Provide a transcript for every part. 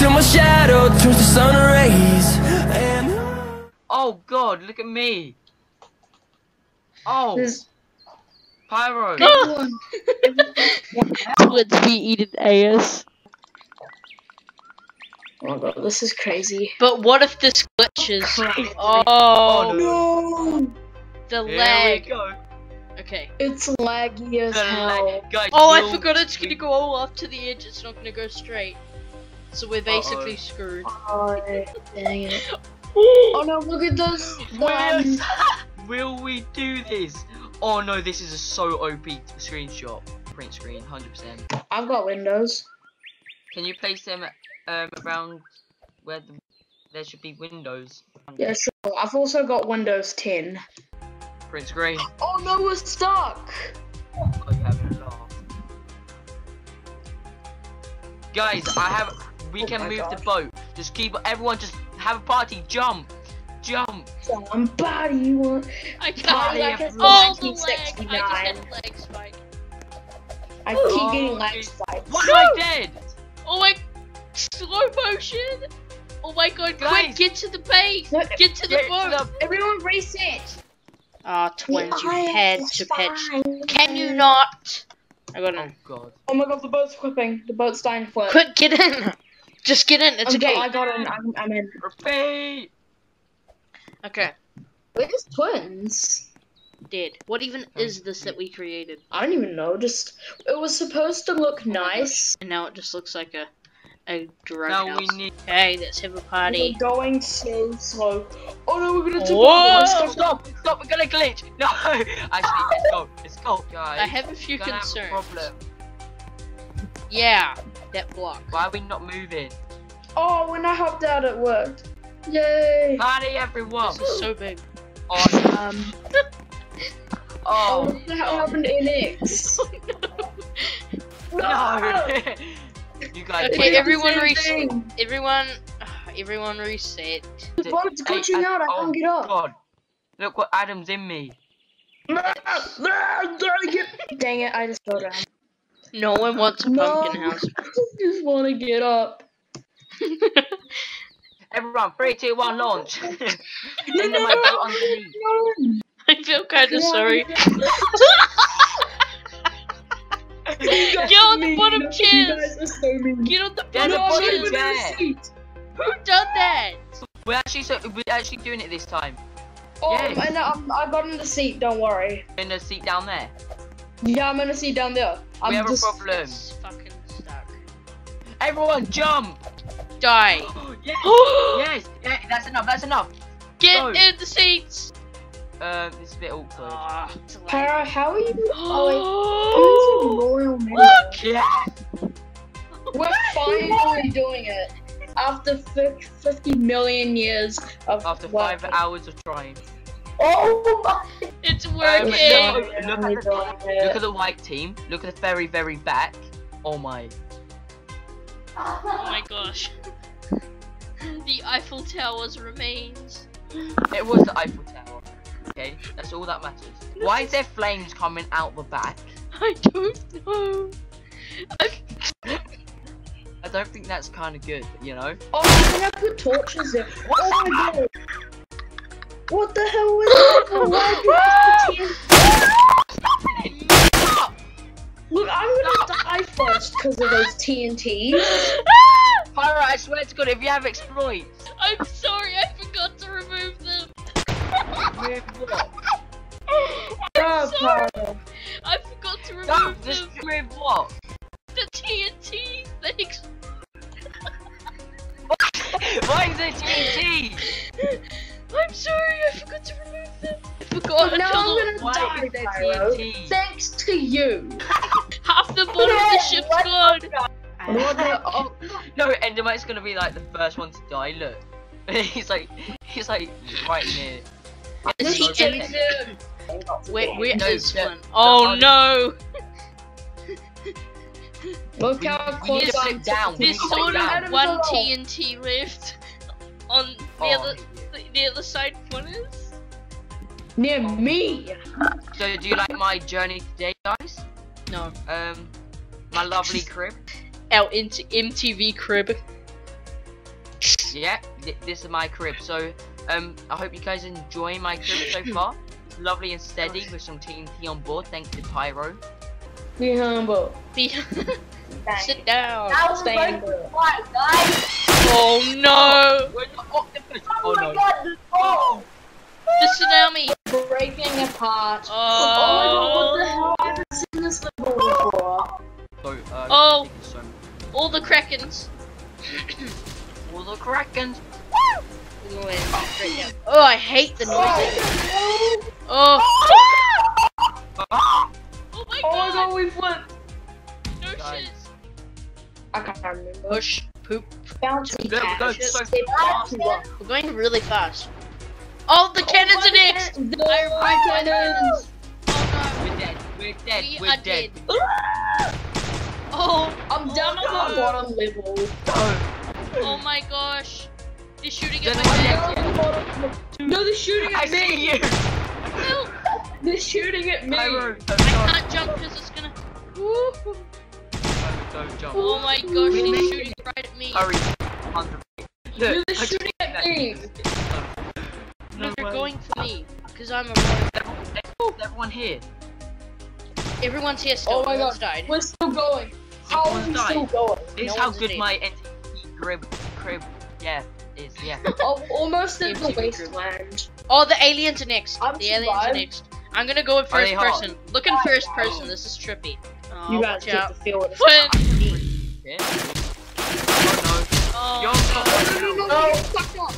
Till my shadow turns to sun rays. And Oh god, look at me. Oh, There's Pyro. Let's be eating AS. Oh god, this is crazy. But what if this glitches? Oh, crazy. Oh, Oh, No, the Here lag. we go. Okay. it's laggy as The hell. lag- Guys, Oh, I forgot it's gonna go all up to the edge. It's not gonna go straight. So we're basically Uh-oh. screwed. Oh, dang it. Oh no, look at this. Um, Will we do this? Oh no, this is a so OP screenshot. Print screen, 100%. I've got windows. Can you place them um, around where the, there should be windows? Yeah, sure. I've also got Windows 10. Print screen. Oh no, we're stuck. Oh, you having a laugh. Guys, I have. We Oh can my move the boat. Just keep everyone. Just have a party. Jump, jump. Somebody you want. I can't. Party like like it's Oh, the lag. I just 1969. had lag spike. I keep Oh, getting lag dude. spikes. Why am I dead? Oh my. Slow motion. Oh my god, quick, Guys. get to the base. No, Get to the Get boat. the- Everyone reset. Ah, twins, you Yeah, had it's to pitch. Can you not? I got Oh god. Oh my god, the boat's flipping. The boat's dying to flip. Quick, get in. Just get in. It's I'm okay. go- I got in. I'm, I'm in. Repeat. Okay. Where's twins? Dead. What even oh, is this that we created? I don't even know. Just it was supposed to look nice. And now it just looks like a a drug Now house. we need. Hey, let's have a party. We're going so slow. Oh no, we're gonna tip Whoa! Stop! Stop! Stop! We're gonna glitch. No. Actually, let's go. Let's go, guys. I have a few We're gonna have a concerns. problem. Yeah, that block. Why are we not moving? Oh, when I hopped out, it worked. Yay! Party, everyone. This is so big. Oh, Um. Oh, oh what the hell happened to NX? no. you guys. Okay, wait. everyone reset. Everyone, everyone reset. The boat's Hey, glitching out. I oh, can't get up. God. Look what Adam's in me. Dang it! I just fell down. No one wants a No. pumpkin house. I just want to get up. Everyone, three, two, one, launch. and then No, my boat underneath. No. I feel kind of sorry. Get on are the bottom You chairs. guys so. Get on the bottom the bottom chairs. even in the chair. seat. Who done that? We're actually so we're actually doing it this time. Oh, Yes. I. I'm, I got in the seat. Don't worry. In the seat down there. Yeah, I'm gonna see down there. I'm we have just... a problem. It's fucking stuck. Everyone, jump! Die. yes, yes, yeah, that's enough. That's enough. Get Go. in the seats. Um, it's a bit awkward. Ah, Para, how are you? Oh, wait. Royal look. Yeah. We're finally doing it. After 50 million years of After work. five hours of trying. Oh my It's working. no. God. Look at the- Look at the white team. Look at the very, very back. Oh my. Oh my gosh. The Eiffel Tower's remains. It was the Eiffel Tower. Okay, that's all that matters. Why is there flames coming out the back? I don't know. I don't think that's kind of good, you know? Oh, I think I put torches there. Oh my god. What the hell was that? Why did this TNT? Look, I'm gonna die first because of those TNTs. Pyro, I swear to God, if you have exploits, I'm sorry, I forgot to remove them. with what? Bruh, sorry. I forgot to remove No, just them. with what? The TNT things. Why is there TNT? I'm gonna Why die, is there Pyro. TNT? Thanks to you. half the bottom of the ship's gone. The- oh, No, Endermite's gonna be like the first one to die. Look, he's like, he's like right near. Is he in? Where, where No, is the- one? Oh the- no! look how close I'm down. We to need There's sort down. of one TNT left on the Oh, other the other side corners. Near me. So, do you like my journey today, guys? No, Um, my lovely crib. our int- MTV crib. Yeah, th- this is my crib. So, um, I hope you guys enjoy my crib so far. It's lovely and steady with some TNT on board, thanks to Pyro. Be humble. Be- Sit down. Stay humble. Oh no! We're not octopus. Oh, no. Oh, The tsunami. Breaking. Oh. Oh my god, what the hell? I haven't seen this level before. So, uh, Oh. so. All the krakens. All the krakens. Oh, I hate the noise. Oh. Ah! Oh my Oh my god. god, we flipped. No Guys. shit. I can't remember. Push. Poop. Bounce Look, we're going so fast. We're going really fast. Oh, the cannons are next. The I- cannons. Oh We're dead. We're dead. We We're are dead. no. Oh. I'm down Oh, on the bottom level. Oh my gosh. They're shooting at I my dead. I'm down on the bottom level. No, they're shooting I at see me. you. No, They're shooting at me. Pyro, I can't jump because it's gonna. Woo. don't jump. Oh my gosh, We they're shooting right at me. Hurry. Hundred. No, they're shooting at me. No, No they're way. going for me because I'm a rogue. Everyone- Everyone here. Everyone's here still. Oh my no god, died. we're still going. How are we died. still going? This No is how good dead. my MTV crib crib yeah is yeah. Oh, almost at the MTV crew. wasteland. Oh, the aliens are next. I'm the aliens are next. I'm gonna go in first they hot? person. Look in first person. This is trippy. Oh, you guys watch get out. to feel it. Flynn. yeah. Oh Oh, You're No, so- no, no, no, no, fuck off.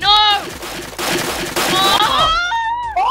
no! No! Oh! Oh,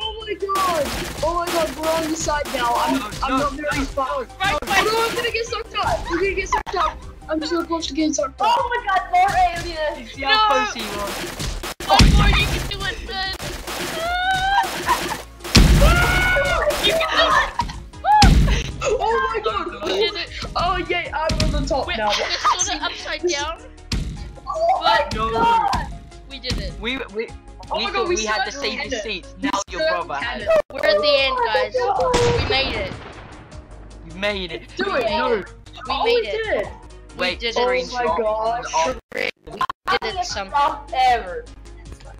oh my god! Oh my god, we're on the side now. I'm, No, I'm oh, no, not very no, far. Right, Oh right. no, I'm gonna get sucked up. I'm gonna get sucked up. I'm so close to getting sucked up. Oh my god, more aliens! See how No. close he was. Oh, boy, you can do it, Flynn! You can do it! Oh my god! We! Oh, oh yeah, I'm on the top We're, now. we're sort of upside down, Oh my but No. god! we did it. We we Oh we my thought God, we we had the still safety seats. Now your Still brother has. it. We're at the end, oh guys. Oh We made it. We made it. Do it. No. We oh, made we it. did. Wait, did it. Oh my gosh. We did it somehow. ever.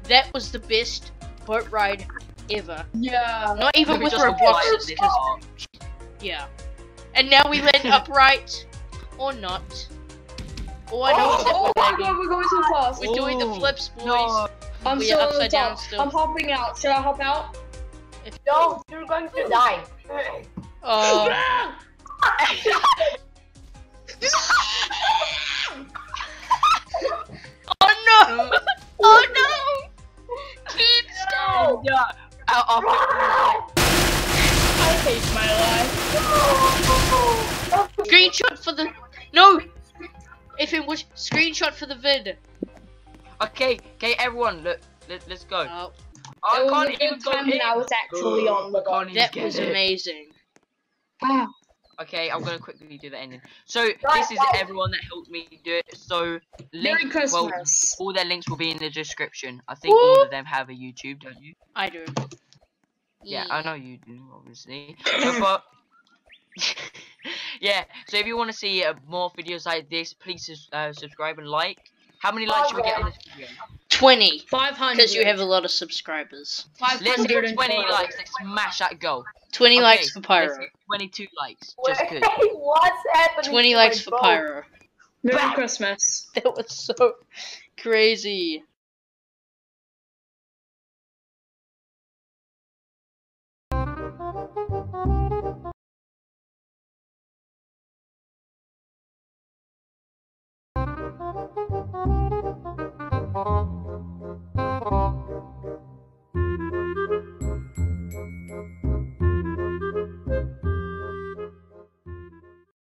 That was the best boat ride ever. Yeah. Not even with just Roblox, apply it's this 'cause- part. yeah. And now we land upright, or not. Oh, I know Oh, it's oh, oh my god, we're going so fast. We're doing the Oh, flips, boys. No. I'm we still are on the upside down top. still. I'm hopping out. Should I hop out? If No, you're going to die. Oh. oh no! Oh no! Keep stop! Yeah. Out of I hate my life. Screenshot for the no. If it was screenshot for the vid. Okay, okay, everyone, look, let, let's go. Oh, I it was can't even good go time in. I was actually on the I can't that was it. amazing. Ah, Okay, I'm gonna quickly do the ending. So this is guys. everyone that helped me do it. So Merry link, Christmas. well, all their links will be in the description. I think all of them have a YouTube, don't you? I do. Yeah, I know you do, obviously. But yeah, so if you want to see uh, more videos like this, please uh, subscribe and like. How many likes should we get on this video? Twenty. 500. Because you have a lot of subscribers. Let's get 20 520 likes. Let's smash that goal. 20 Okay, likes for Pyro. 22 likes, just Wait, good. what's happening? 20 likes for? Pyro. Merry Christmas. That was so crazy. Oh.